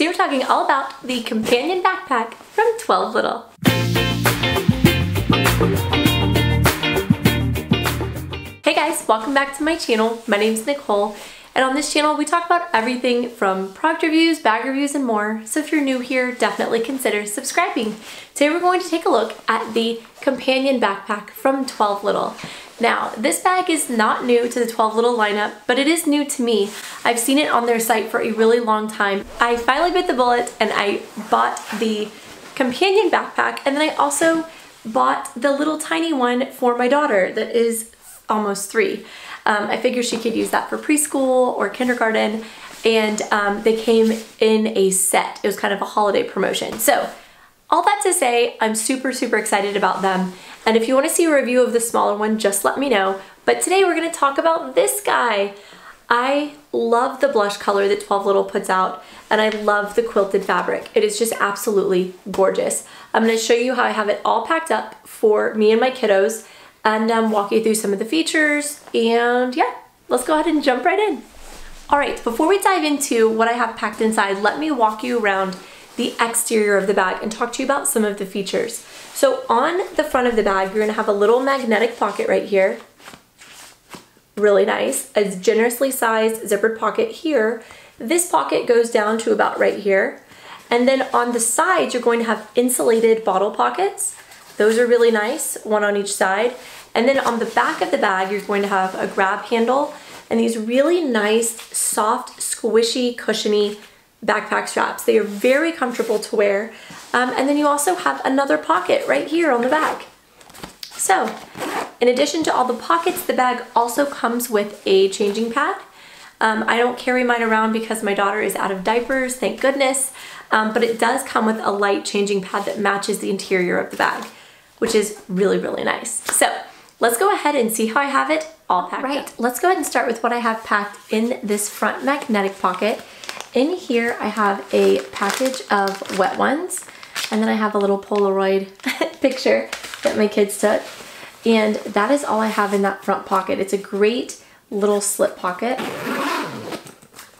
Today we're talking all about the companion backpack from 12 Little. Hey guys, welcome back to my channel. My name is Nicole and on this channel we talk about everything from product reviews, bag reviews, and more. So if you're new here, definitely consider subscribing. Today we're going to take a look at the companion backpack from 12 Little. Now, this bag is not new to the 12 Little lineup, but it is new to me. I've seen it on their site for a really long time. I finally bit the bullet and I bought the companion backpack and then I also bought the little tiny one for my daughter that is almost three. Um, I figured she could use that for preschool or kindergarten and um, they came in a set. It was kind of a holiday promotion. So all that to say, I'm super, super excited about them. And if you wanna see a review of the smaller one, just let me know. But today we're gonna talk about this guy. I love the blush color that 12 Little puts out and I love the quilted fabric. It is just absolutely gorgeous. I'm gonna show you how I have it all packed up for me and my kiddos and um, walk you through some of the features and yeah, let's go ahead and jump right in. All right, before we dive into what I have packed inside, let me walk you around the exterior of the bag and talk to you about some of the features. So on the front of the bag, you're gonna have a little magnetic pocket right here. Really nice. A generously sized zippered pocket here. This pocket goes down to about right here. And then on the sides, you're going to have insulated bottle pockets. Those are really nice, one on each side. And then on the back of the bag, you're going to have a grab handle and these really nice, soft, squishy, cushiony backpack straps. They are very comfortable to wear. Um, and then you also have another pocket right here on the back. So, in addition to all the pockets, the bag also comes with a changing pad. Um, I don't carry mine around because my daughter is out of diapers, thank goodness. Um, but it does come with a light changing pad that matches the interior of the bag, which is really, really nice. So, let's go ahead and see how I have it all packed Right, up. let's go ahead and start with what I have packed in this front magnetic pocket. In here, I have a package of wet ones, and then I have a little Polaroid picture that my kids took. And that is all I have in that front pocket. It's a great little slip pocket.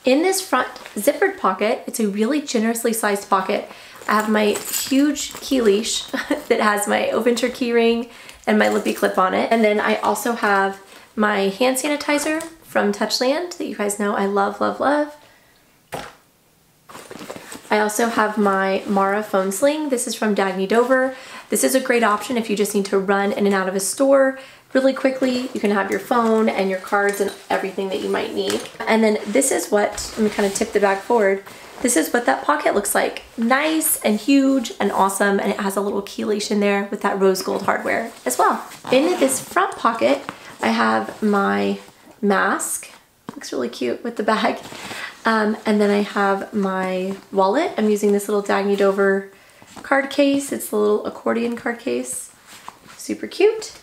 In this front zippered pocket, it's a really generously sized pocket. I have my huge key leash that has my Oventure key ring and my lippy clip on it. And then I also have my hand sanitizer from Touchland that you guys know I love, love, love. I also have my Mara phone sling. This is from Dagne Dover. This is a great option if you just need to run in and out of a store really quickly. You can have your phone and your cards and everything that you might need. And then this is what, let me kind of tip the bag forward. This is what that pocket looks like. Nice and huge and awesome. And it has a little in there with that rose gold hardware as well. In this front pocket, I have my mask. Looks really cute with the bag. Um, and then I have my wallet. I'm using this little Dagne Dover card case. It's the little accordion card case. Super cute.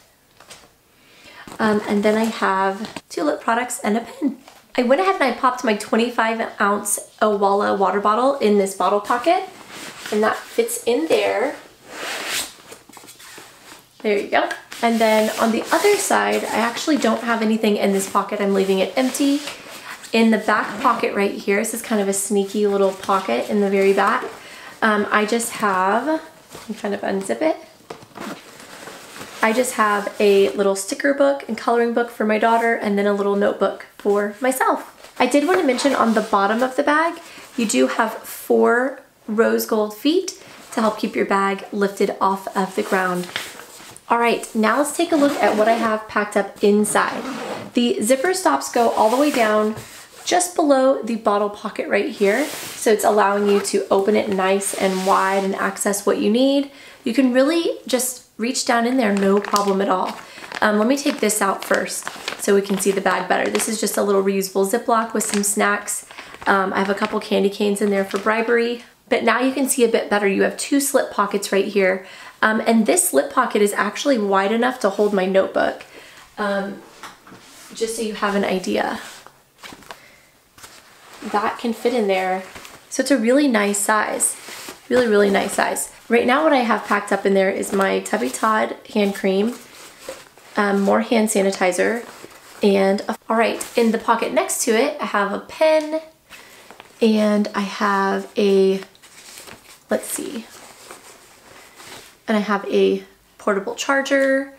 Um, and then I have two lip products and a pen. I went ahead and I popped my 25 ounce Owala water bottle in this bottle pocket and that fits in there. There you go. And then on the other side, I actually don't have anything in this pocket. I'm leaving it empty in the back pocket right here, this is kind of a sneaky little pocket in the very back. Um, I just have, let me kind of unzip it. I just have a little sticker book and coloring book for my daughter and then a little notebook for myself. I did want to mention on the bottom of the bag, you do have four rose gold feet to help keep your bag lifted off of the ground. All right, now let's take a look at what I have packed up inside. The zipper stops go all the way down just below the bottle pocket right here. So it's allowing you to open it nice and wide and access what you need. You can really just reach down in there, no problem at all. Um, let me take this out first so we can see the bag better. This is just a little reusable Ziploc with some snacks. Um, I have a couple candy canes in there for bribery, but now you can see a bit better. You have two slip pockets right here. Um, and this slip pocket is actually wide enough to hold my notebook, um, just so you have an idea that can fit in there. So it's a really nice size, really, really nice size. Right now what I have packed up in there is my Tubby Todd hand cream, um, more hand sanitizer, and a, all right, in the pocket next to it, I have a pen, And I have a, let's see, and I have a portable charger.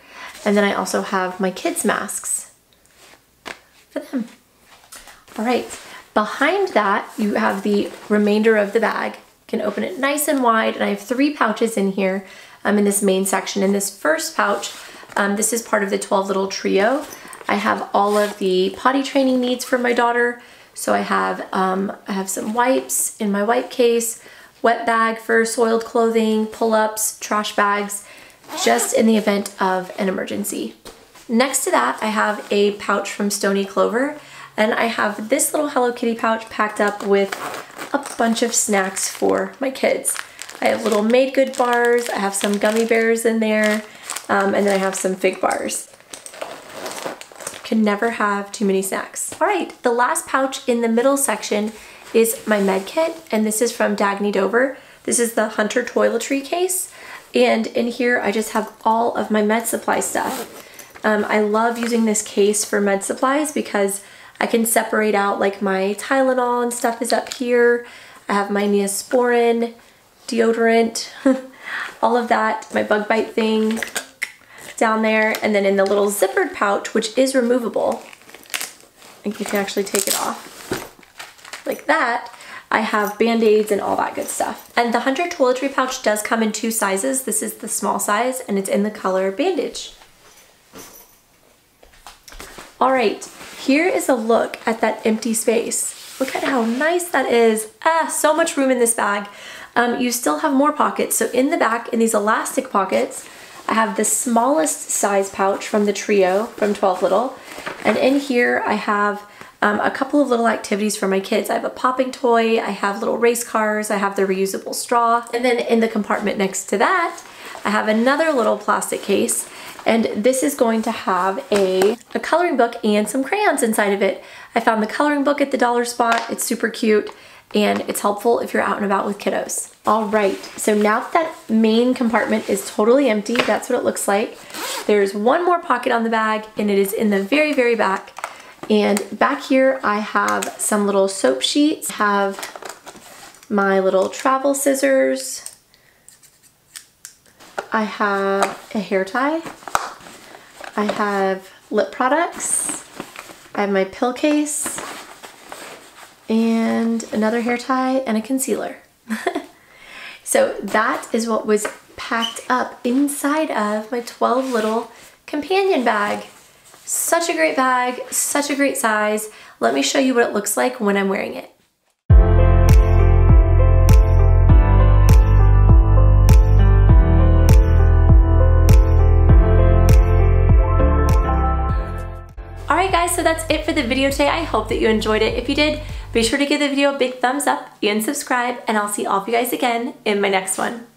And then I also have my kids' masks for them. All right, behind that, you have the remainder of the bag. You can open it nice and wide, and I have three pouches in here um, in this main section. In this first pouch, um, this is part of the 12 little trio. I have all of the potty training needs for my daughter. So I have, um, I have some wipes in my wipe case, wet bag for soiled clothing, pull-ups, trash bags, just in the event of an emergency. Next to that, I have a pouch from Stoney Clover, and I have this little Hello Kitty pouch packed up with a bunch of snacks for my kids. I have little MadeGood bars, I have some gummy bears in there, um, and then I have some fig bars. Can never have too many snacks. All right, the last pouch in the middle section is my med kit, and this is from Dagne Dover. This is the Hunter toiletry case, and in here I just have all of my med supply stuff. Um, I love using this case for med supplies because I can separate out like my Tylenol and stuff is up here. I have my Neosporin, deodorant, all of that, my bug bite thing down there. And then in the little zippered pouch, which is removable, and you can actually take it off like that, I have band-aids and all that good stuff. And the Hunter toiletry pouch does come in two sizes. This is the small size and it's in the color bandage. All right, here is a look at that empty space. Look at how nice that is. Ah, so much room in this bag. Um, you still have more pockets. So in the back, in these elastic pockets, I have the smallest size pouch from the trio from 12 Little. And in here I have um, a couple of little activities for my kids. I have a popping toy, I have little race cars, I have the reusable straw, and then in the compartment next to that, I have another little plastic case, and this is going to have a, a coloring book and some crayons inside of it. I found the coloring book at the dollar spot, it's super cute, and it's helpful if you're out and about with kiddos. All right, so now that, that main compartment is totally empty, that's what it looks like. There's one more pocket on the bag, and it is in the very, very back. And back here I have some little soap sheets, have my little travel scissors, I have a hair tie, I have lip products, I have my pill case, and another hair tie and a concealer. so that is what was packed up inside of my 12 little companion bag. Such a great bag, such a great size. Let me show you what it looks like when I'm wearing it. So that's it for the video today. I hope that you enjoyed it. If you did, be sure to give the video a big thumbs up and subscribe, and I'll see all of you guys again in my next one.